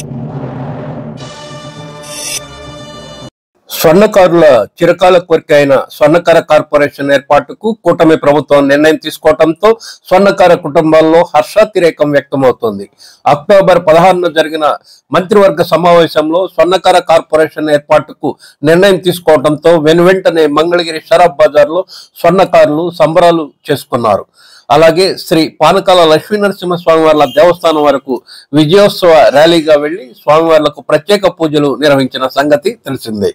Thank you. స్వర్ణకారుల చిరకాల కోరిక అయిన స్వర్ణకార కార్పొరేషన్ ఏర్పాటుకు కూటమి ప్రభుత్వం నిర్ణయం తీసుకోవడంతో స్వర్ణకార కుటుంబాల్లో హర్షాతిరేకం వ్యక్తమవుతోంది. అక్టోబర్ పదహారున జరిగిన మంత్రివర్గ సమావేశంలో స్వర్ణకార కార్పొరేషన్ ఏర్పాటుకు నిర్ణయం తీసుకోవడంతో వెనువెంటనే మంగళగిరి షరాబ్ బజార్లో స్వర్ణకారులు సంబరాలు చేసుకున్నారు. అలాగే శ్రీ పానకాల లక్ష్మీ నరసింహస్వామి వార్ల దేవస్థానం వరకు విజయోత్సవ ర్యాలీగా వెళ్ళి స్వామివార్లకు ప్రత్యేక పూజలు నిర్వహించిన సంగతి తెలిసిందే.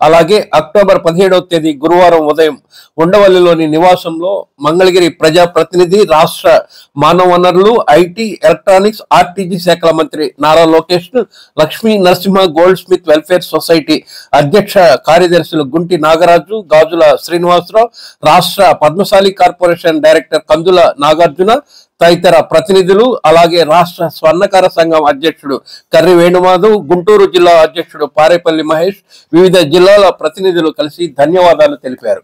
అలాగే అక్టోబర్ పదిహేడవ తేదీ గురువారం ఉదయం ఉండవల్లిలోని నివాసంలో మంగళగిరి ప్రజా ప్రతినిధి రాష్ట్ర మానవ వనరులు ఐటీ ఎలక్ట్రానిక్స్ ఆర్టీజీ శాఖల మంత్రి Nara Lokesh Lakshmi Narasimha goldsmith welfare society అధ్యక్ష కార్యదర్శులు గుంటి నాగరాజు గాజుల శ్రీనివాసరావు రాష్ట్ర పద్మశాలి కార్పొరేషన్ డైరెక్టర్ కందుల నాగార్జున తదితర ప్రతినిధులు అలాగే రాష్ట్ర స్వర్ణకార సంఘం అధ్యక్షుడు కర్రి వేణుమాధవ్ గుంటూరు జిల్లా అధ్యక్షుడు పారేపల్లి మహేష్ వివిధ జిల్లాల ప్రతినిధులు కలిసి ధన్యవాదాలు తెలిపారు.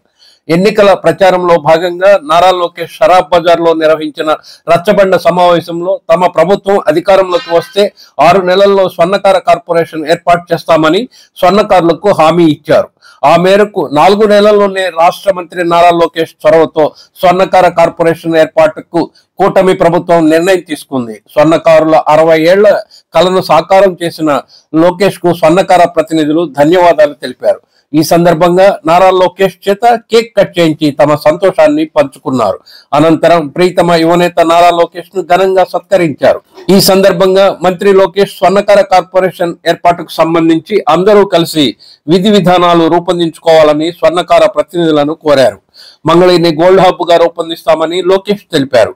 ఎన్నికల ప్రచారంలో భాగంగా నారా లోకేష్ షరాబ్ బజార్లో నిర్వహించిన రచ్చబండ సమావేశంలో తమ ప్రభుత్వం అధికారంలోకి వస్తే ఆరు నెలల్లో స్వర్ణకార కార్పొరేషన్ ఏర్పాటు చేస్తామని స్వర్ణకారులకు హామీ ఇచ్చారు. ఆ మేరకు నాలుగు నెలల్లోనే రాష్ట్ర మంత్రి నారా లోకేష్ చొరవతో స్వర్ణకార కార్పొరేషన్ ఏర్పాటుకు కూటమి ప్రభుత్వం నిర్ణయం తీసుకుంది. స్వర్ణకారుల అరవై ఏళ్ళ కలను సాకారం చేసిన లోకేష్కు స్వర్ణకార ప్రతినిధులు ధన్యవాదాలు తెలిపారు. ఈ సందర్భంగా నారా లోకేష్ చేత కేక్ కట్ చేయించి తమ సంతోషాన్ని పంచుకున్నారు. అనంతరం ప్రీతమ యువనేత నారా లోకేష్ను ఘనంగా సత్కరించారు. ఈ సందర్భంగా మంత్రి లోకేష్ స్వర్ణకార కార్పొరేషన్ ఏర్పాటుకు సంబంధించి అందరూ కలిసి విధి విధానాలు రూపొందించుకోవాలని స్వర్ణకార ప్రతినిధులను కోరారు. మంగళగిరిని గోల్డ్ హబ్గా రూపొందిస్తామని లోకేష్ తెలిపారు.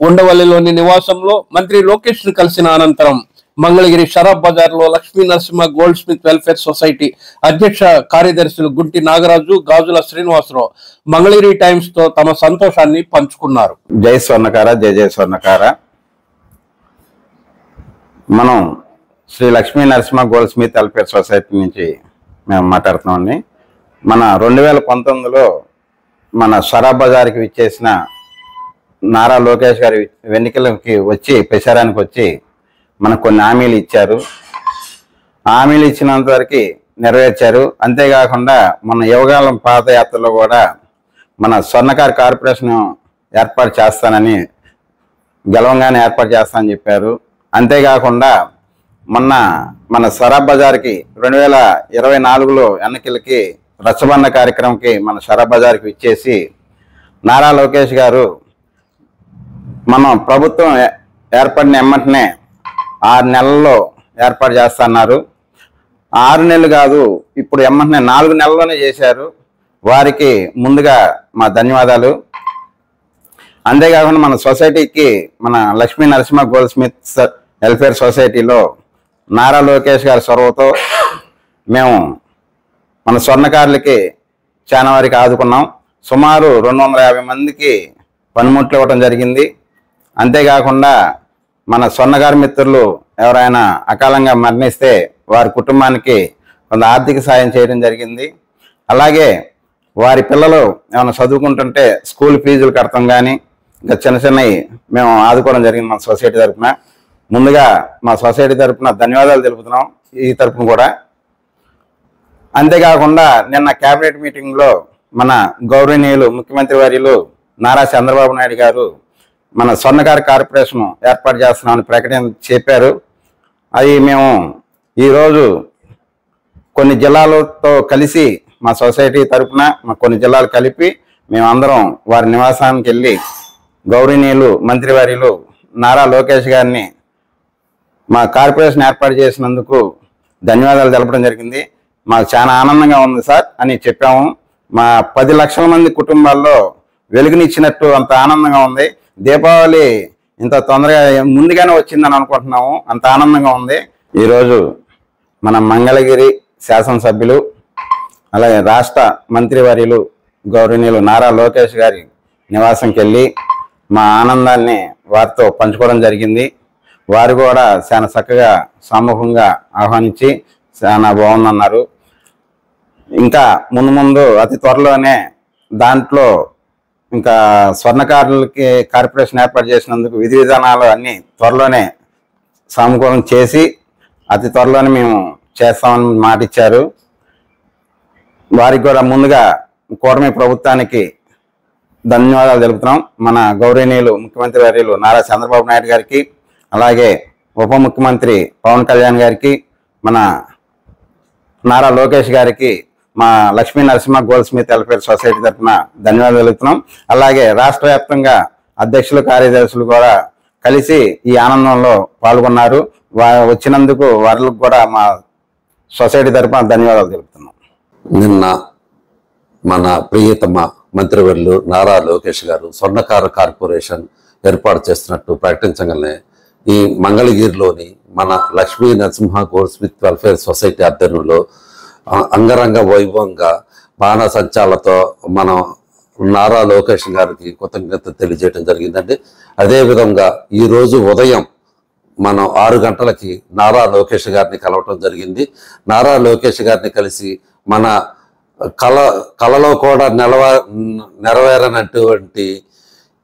ఉండవల్లిలోని నివాసంలో మంత్రి లోకేష్ను కలిసిన అనంతరం మంగళగిరి షరాబ్ బజార్లో Lakshmi Narasimha goldsmith welfare society అధ్యక్ష కార్యదర్శులు గుంటి నాగరాజు గాజుల శ్రీనివాసరావు మంగళగిరి టైమ్స్తో తమ సంతోషాన్ని పంచుకున్నారు. జయ స్వర్ణకార జై జయ స్వర్ణకార. మనం Sri Lakshmi Narasimha goldsmith welfare society నుంచి మేము మాట్లాడుతున్నామండి. మన రెండు వేల పంతొమ్మిదిలో మన షరాబ్ బజార్కి విచ్చేసిన నారా లోకేష్ గారి ఎన్నికలకి వచ్చి ప్రచారానికి వచ్చి మనకు కొన్ని హామీలు ఇచ్చారు. హామీలు ఇచ్చినంత వరకు నెరవేర్చారు. అంతేకాకుండా మన యువగాలం పాదయాత్రలో కూడా మన స్వర్ణకార్ కార్పొరేషన్ ఏర్పాటు చేస్తానని గెలవంగానే ఏర్పాటు చేస్తానని చెప్పారు. అంతేకాకుండా మొన్న మన షరాబ్ బజార్కి రెండు వేల ఇరవై నాలుగులో ఎన్నికలకి రచ్చబండ కార్యక్రమంకి మన షరాబ్ బజార్కి ఇచ్చేసి నారా లోకేష్ గారు మనం ప్రభుత్వం ఏ- ఏర్పడిన ఎమ్మటనే ఆరు నెలల్లో ఏర్పాటు చేస్తున్నారు. ఆరు నెలలు కాదు ఇప్పుడు ఎమ్మటనే నాలుగు నెలల్లోనే చేశారు. వారికి ముందుగా మా ధన్యవాదాలు. అంతేకాకుండా మన సొసైటీకి మన Lakshmi Narasimha goldsmith welfare సొసైటీలో నారా లోకేష్ గారి చొరవతో మేము మన స్వర్ణకారులకి చాలా వారికి ఆదుకున్నాం. సుమారు రెండు వందల యాభై మందికి పనిముట్లు ఇవ్వటం జరిగింది. అంతేకాకుండా మన సొన్నగారి మిత్రులు ఎవరైనా అకాలంగా మరణిస్తే వారి కుటుంబానికి కొంత ఆర్థిక సాయం చేయడం జరిగింది. అలాగే వారి పిల్లలు ఏమైనా చదువుకుంటుంటే స్కూల్ ఫీజులు కడతాం కానీ ఇంకా చిన్న చిన్నవి మేము ఆదుకోవడం జరిగింది మన సొసైటీ తరఫున ముందుగా మా సొసైటీ తరఫున ధన్యవాదాలు తెలుపుతున్నాం ఈ తరఫున కూడా. అంతేకాకుండా నిన్న కేబినెట్ మీటింగ్లో మన గౌరవనీయులు ముఖ్యమంత్రి వర్యులు నారా చంద్రబాబు నాయుడు గారు మన స్వర్ణకార కార్పొరేషన్ ఏర్పాటు చేస్తున్నామని ప్రకటన చెప్పారు. అది మేము ఈరోజు కొన్ని జిల్లాలతో కలిసి మా సొసైటీ తరపున మా కొన్ని జిల్లాలు కలిపి మేమందరం వారి నివాసానికి వెళ్ళి గౌరవనీయులు మంత్రివర్యులు నారా లోకేష్ గారిని మా కార్పొరేషన్ ఏర్పాటు చేసినందుకు ధన్యవాదాలు తెలపడం జరిగింది. మాకు చాలా ఆనందంగా ఉంది సార్ అని చెప్పాము. మా పది లక్షల మంది కుటుంబాల్లో వెలుగునిచ్చినట్టు అంత ఆనందంగా ఉంది. దీపావళి ఇంత తొందరగా ముందుగానే వచ్చిందని అనుకుంటున్నాము. అంత ఆనందంగా ఉంది. ఈరోజు మన మంగళగిరి శాసనసభ్యులు అలాగే రాష్ట్ర మంత్రివర్యులు గౌరవనీయులు నారా లోకేష్ గారి నివాసంకి వెళ్ళి మా ఆనందాన్ని వారితో పంచుకోవడం జరిగింది. వారు కూడా చాలా చక్కగా సమూహంగా ఆహ్వానించి చాలా బాగుందన్నారు. ఇంకా ముందు ముందు అతి త్వరలోనే దాంట్లో ఇంకా స్వర్ణకారులకి కార్పొరేషన్ ఏర్పాటు చేసినందుకు విధి విధానాలు అన్నీ త్వరలోనే సానుకూలం చేసి అతి త్వరలోనే మేము చేస్తామని మాట ఇచ్చారు వారికి కూడా ముందుగా కూటమి ప్రభుత్వానికి ధన్యవాదాలు తెలుపుతున్నాం. మన గౌరవనీయులు ముఖ్యమంత్రి వర్యులు నారా చంద్రబాబు నాయుడు గారికి అలాగే ఉప ముఖ్యమంత్రి పవన్ కళ్యాణ్ గారికి మన నారా లోకేష్ గారికి మా Lakshmi Narasimha goldsmith welfare society తరఫున ధన్యవాదాలు తెలుపుతున్నాం. అలాగే రాష్ట్ర వ్యాప్తంగా అధ్యక్షులు కార్యదర్శులు కూడా కలిసి ఈ ఆనందంలో పాల్గొన్నారు. వచ్చినందుకు వారికి కూడా మా సొసైటీ తరఫున ధన్యవాదాలు తెలుపుతున్నాం. నిన్న మన ప్రియతమ మంత్రివర్యులు నారా లోకేష్ గారు స్వర్ణకార కార్పొరేషన్ ఏర్పాటు చేస్తున్నట్టు ప్రకటించగానే ఈ మంగళగిరిలోని మన Lakshmi Narasimha goldsmith welfare society ఆధ్వర్యంలో అంగరంగ వైభవంగా బాణసంచాలతో మనం నారా లోకేష్ గారికి కృతజ్ఞత తెలియజేయడం జరిగిందండి. అదేవిధంగా ఈరోజు ఉదయం మనం ఆరు గంటలకి నారా లోకేష్ గారిని కలవటం జరిగింది. నారా లోకేష్ గారిని కలిసి మన కళ కళలో కూడా నెలవ నెరవేరనటువంటి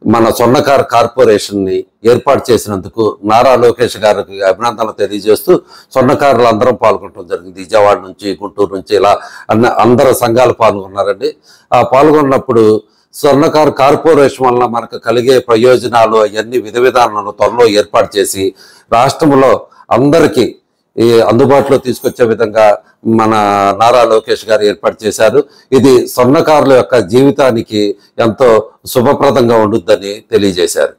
మన స్వర్ణకార్ కార్పొరేషన్ని ఏర్పాటు చేసినందుకు నారా లోకేష్ గారికి అభినందనలు తెలియజేస్తూ స్వర్ణకారులు అందరం పాల్గొనడం జరిగింది. విజయవాడ నుంచి గుంటూరు నుంచి ఇలా అన్న అందరు సంఘాలు పాల్గొన్నారండి. ఆ పాల్గొన్నప్పుడు స్వర్ణకారు కార్పొరేషన్ వలన మనకు కలిగే ప్రయోజనాలు అవన్నీ విధ విధానాలను త్వరలో ఏర్పాటు చేసి రాష్ట్రంలో అందరికీ ఈ అందుబాటులో తీసుకొచ్చే విధంగా మన నారా లోకేష్ గారు ఏర్పాటు చేశారు. ఇది స్వర్ణకారుల యొక్క జీవితానికి ఎంతో శుభప్రదంగా ఉండుద్దని తెలియజేశారు.